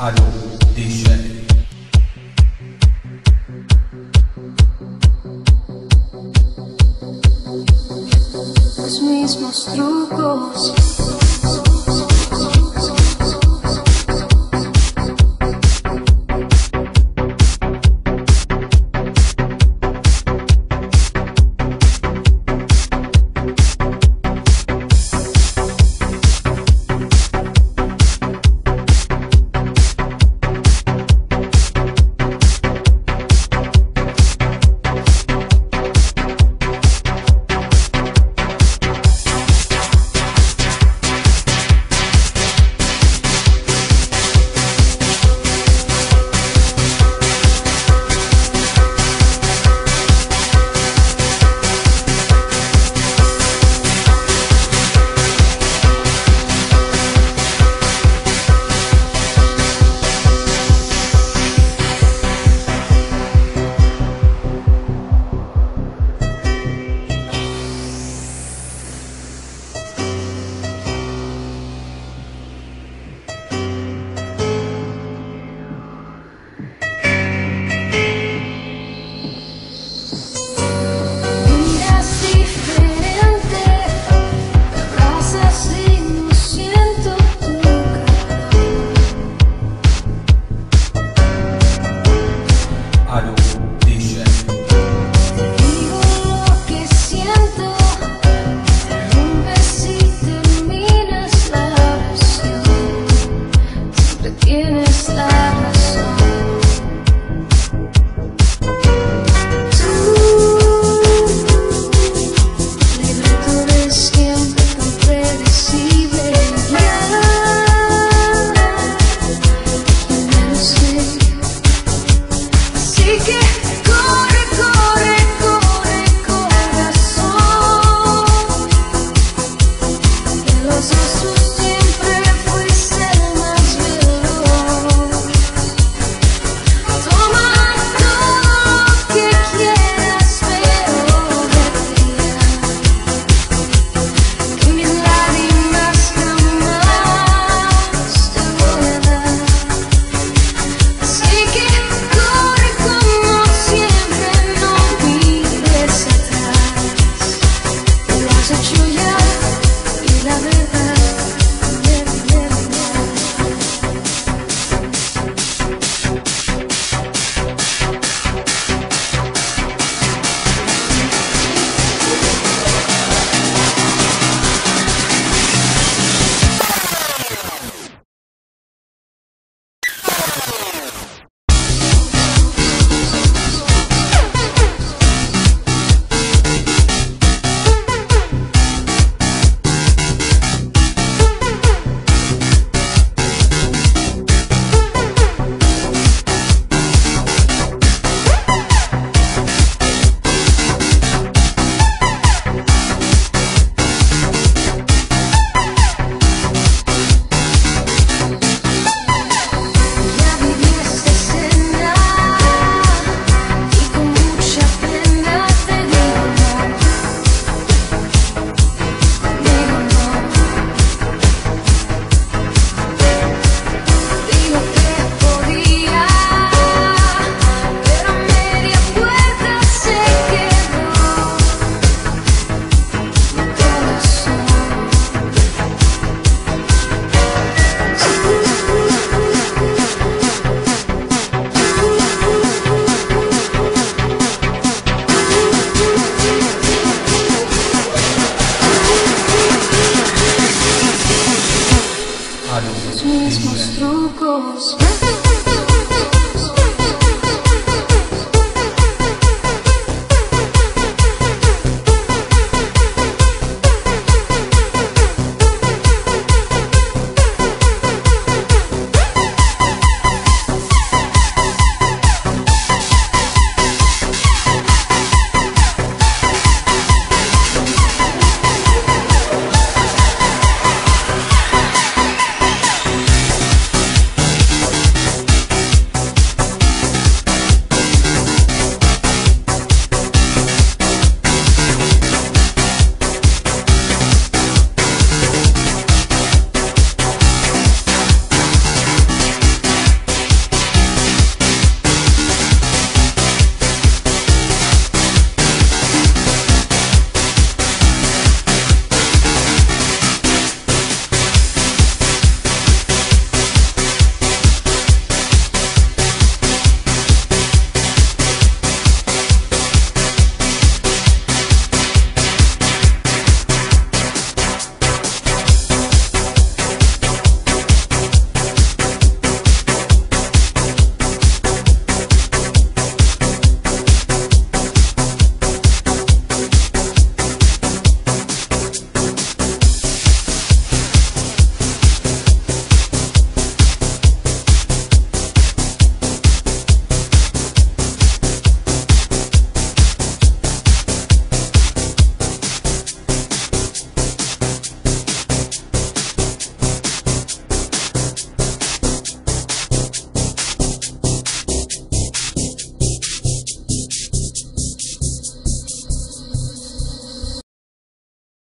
Aro DJ. Los mismos trucos. La Sus mismos trucos.